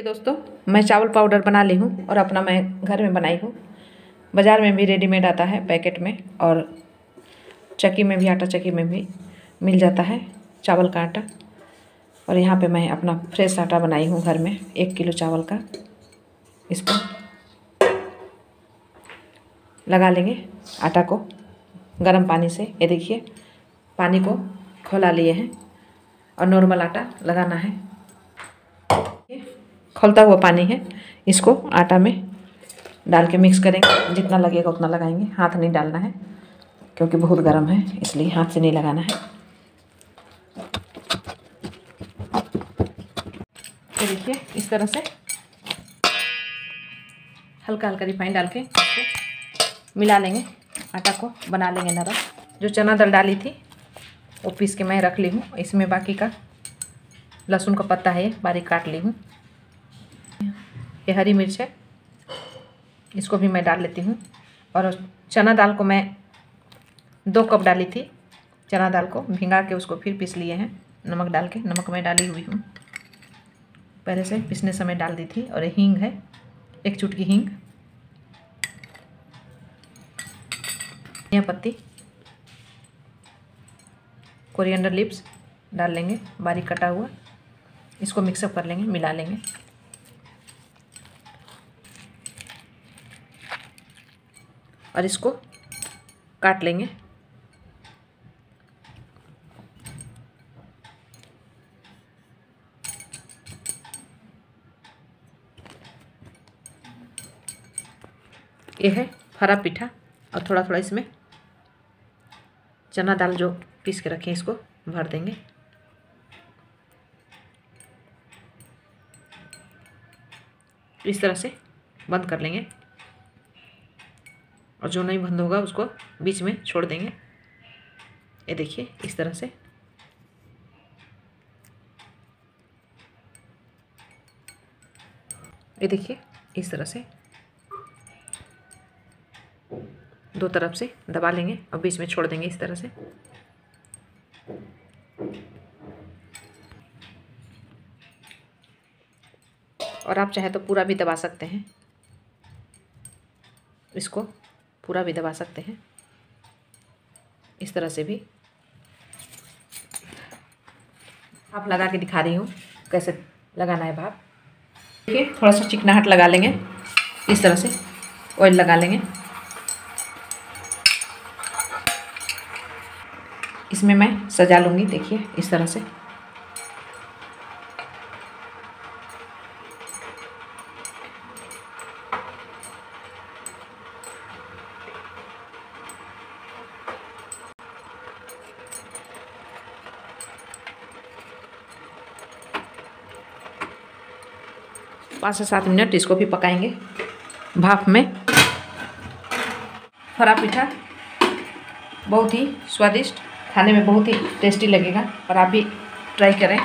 देखिए दोस्तों, मैं चावल पाउडर बना ली हूँ और अपना मैं घर में बनाई हूँ। बाज़ार में भी रेडीमेड आता है पैकेट में और चक्की में भी, आटा चक्की में भी मिल जाता है चावल का आटा। और यहाँ पे मैं अपना फ्रेश आटा बनाई हूँ घर में, एक किलो चावल का। इसको लगा लेंगे आटा को गर्म पानी से। ये देखिए, पानी को खोला लिए हैं और नॉर्मल आटा लगाना है। खोलता हुआ पानी है। इसको आटा में डाल के मिक्स करेंगे। जितना लगेगा उतना लगाएँगे। हाथ नहीं डालना है, क्योंकि बहुत गर्म है, इसलिए हाथ से नहीं लगाना है। ये देखिए, इस तरह से हल्का हल्का रिफाइन डाल के इसको मिला लेंगे। आटा को बना लेंगे नरम। जो चना दल डाली थी, वो पीस के मैं रख ली हूँ। इसमें बाकी का लहसुन का पत्ता है, बारीक काट ली हूँ। ये हरी मिर्च है। इसको भी मैं डाल लेती हूँ। और चना दाल को मैं दो कप डाली थी। चना दाल को भिंगा के उसको फिर पीस लिए हैं। नमक डाल के, नमक मैं डाली हुई हूँ। पहले से पिसने समय डाल दी थी और हींग है। एक चुटकी हींग। पत्ती। कोरिएंडर लिप्स डाल लेंगे। बारीक कटा हुआ। इसको मिक्सअप कर लेंगे, मिला लेंगे। और इसको काट लेंगे। यह है हरा पीठा और थोड़ा थोड़ा इसमें चना दाल जो पीस के रखें इसको भर देंगे। इस तरह से बंद कर लेंगे। और जो नहीं बंद होगा उसको बीच में छोड़ देंगे। ये देखिए, इस तरह से। ये देखिए, इस तरह से। दो तरफ़ से दबा लेंगे और बीच में छोड़ देंगे इस तरह से। और आप चाहे तो पूरा भी दबा सकते हैं। इसको पूरा भी दबा सकते हैं। इस तरह से भी। आप लगा के दिखा रही हूँ कैसे लगाना है भाप। देखिए, थोड़ा सा चिकनाहट लगा लेंगे। इस तरह से ऑयल लगा लेंगे। इसमें मैं सजा लूँगी, देखिए, इस तरह से। पाँच से सात मिनट इसको भी पकाएँगे। भाप में। हरा पीठा बहुत ही स्वादिष्ट, खाने में बहुत ही टेस्टी लगेगा, और आप भी ट्राई करें।